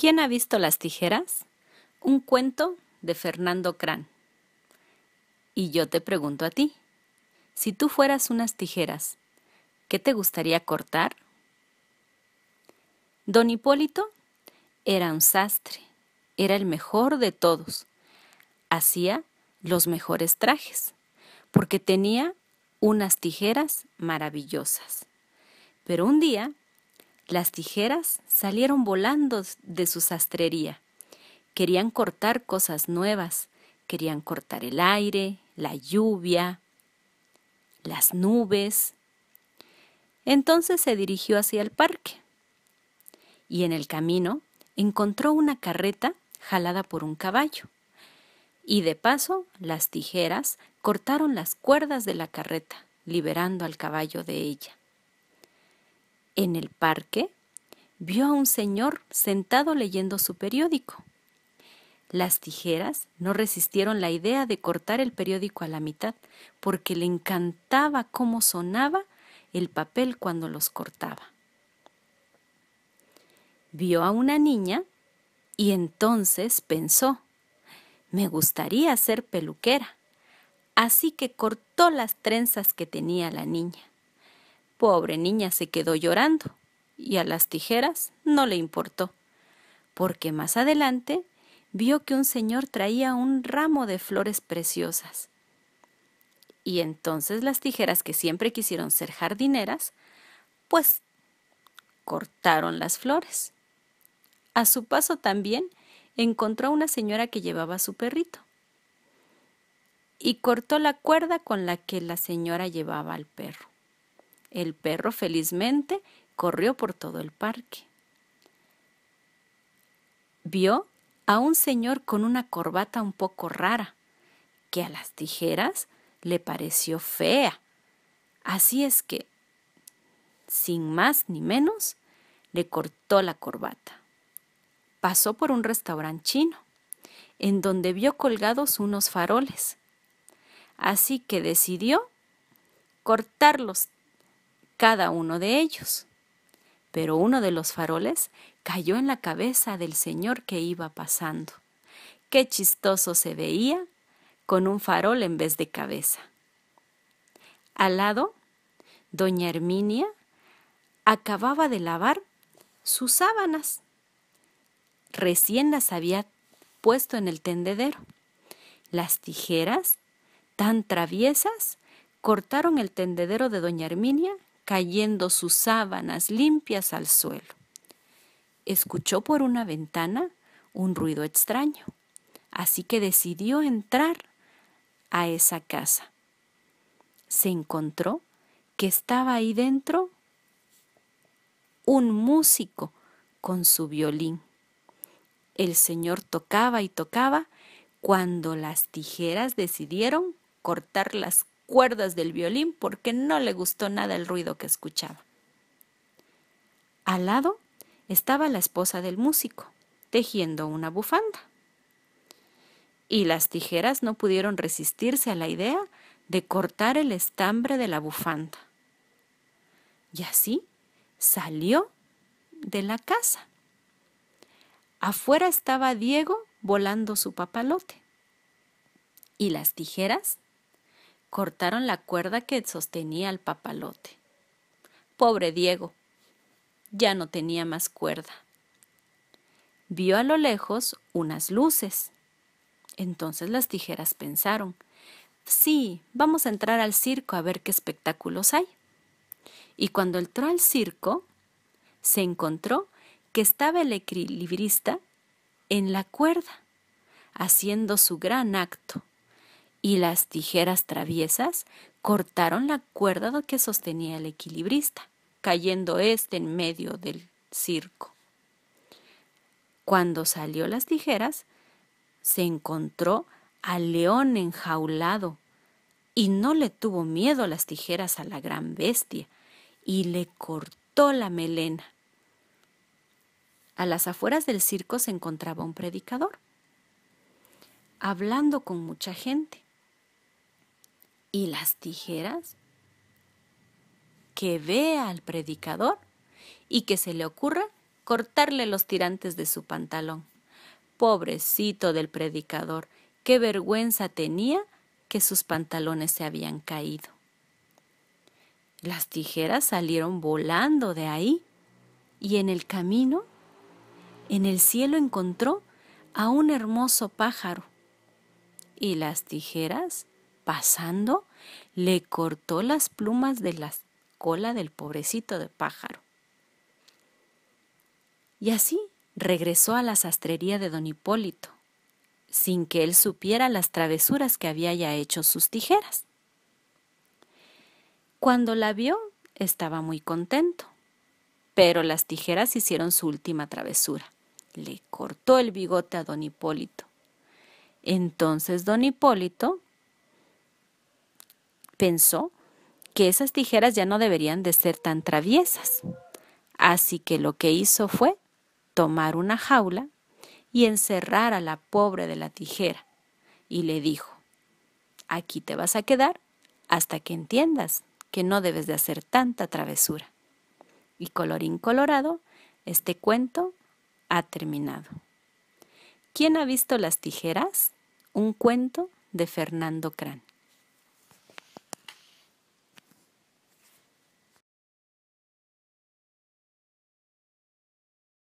¿Quién ha visto las tijeras? Un cuento de Fernando Cran. Y yo te pregunto a ti, si tú fueras unas tijeras, ¿qué te gustaría cortar? Don Hipólito era un sastre, era el mejor de todos. Hacía los mejores trajes, porque tenía unas tijeras maravillosas. Pero un día las tijeras salieron volando de su sastrería. Querían cortar cosas nuevas, querían cortar el aire, la lluvia, las nubes. Entonces se dirigió hacia el parque y en el camino encontró una carreta jalada por un caballo. Y de paso las tijeras cortaron las cuerdas de la carreta, liberando al caballo de ella. En el parque vio a un señor sentado leyendo su periódico. Las tijeras no resistieron la idea de cortar el periódico a la mitad, porque le encantaba cómo sonaba el papel cuando los cortaba. Vio a una niña y entonces pensó, me gustaría ser peluquera. Así que cortó las trenzas que tenía la niña. Pobre niña se quedó llorando y a las tijeras no le importó, porque más adelante vio que un señor traía un ramo de flores preciosas. Y entonces las tijeras que siempre quisieron ser jardineras, pues cortaron las flores. A su paso también encontró a una señora que llevaba a su perrito y cortó la cuerda con la que la señora llevaba al perro. El perro felizmente corrió por todo el parque. Vio a un señor con una corbata un poco rara, que a las tijeras le pareció fea. Así es que, sin más ni menos, le cortó la corbata. Pasó por un restaurante chino, en donde vio colgados unos faroles. Así que decidió cortarlos cada uno de ellos. Pero uno de los faroles cayó en la cabeza del señor que iba pasando. Qué chistoso se veía con un farol en vez de cabeza. Al lado, doña Herminia acababa de lavar sus sábanas. Recién las había puesto en el tendedero. Las tijeras, tan traviesas, cortaron el tendedero de doña Herminia cayendo sus sábanas limpias al suelo. Escuchó por una ventana un ruido extraño, así que decidió entrar a esa casa. Se encontró que estaba ahí dentro un músico con su violín. El señor tocaba y tocaba cuando las tijeras decidieron cortar las cuerdas del violín porque no le gustó nada el ruido que escuchaba. Al lado estaba la esposa del músico, tejiendo una bufanda. Y las tijeras no pudieron resistirse a la idea de cortar el estambre de la bufanda. Y así salió de la casa. Afuera estaba Diego volando su papalote. Y las tijeras cortaron la cuerda que sostenía al papalote. Pobre Diego, ya no tenía más cuerda. Vio a lo lejos unas luces. Entonces las tijeras pensaron, sí, vamos a entrar al circo a ver qué espectáculos hay. Y cuando entró al circo, se encontró que estaba el equilibrista en la cuerda, haciendo su gran acto y las tijeras traviesas cortaron la cuerda que sostenía el equilibrista, cayendo éste en medio del circo. Cuando salió las tijeras, se encontró al león enjaulado y no le tuvo miedo las tijeras a la gran bestia y le cortó la melena. A las afueras del circo se encontraba un predicador, hablando con mucha gente y las tijeras, que vea al predicador y que se le ocurra cortarle los tirantes de su pantalón. Pobrecito del predicador, qué vergüenza tenía que sus pantalones se habían caído. Las tijeras salieron volando de ahí y en el camino, en el cielo encontró a un hermoso pájaro. Y las tijeras, pasando, le cortó las plumas de la cola del pobrecito de pájaro. Y así regresó a la sastrería de don Hipólito, sin que él supiera las travesuras que había ya hecho sus tijeras. Cuando la vio, estaba muy contento, pero las tijeras hicieron su última travesura. Le cortó el bigote a don Hipólito. Entonces don Hipólito pensó que esas tijeras ya no deberían de ser tan traviesas. Así que lo que hizo fue tomar una jaula y encerrar a la pobre de la tijera, y le dijo, aquí te vas a quedar hasta que entiendas que no debes de hacer tanta travesura. Y colorín colorado, este cuento ha terminado. ¿Quién ha visto las tijeras? Un cuento de Fernando Crán.